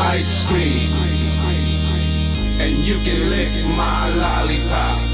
ice cream. And you can lick my lollipop.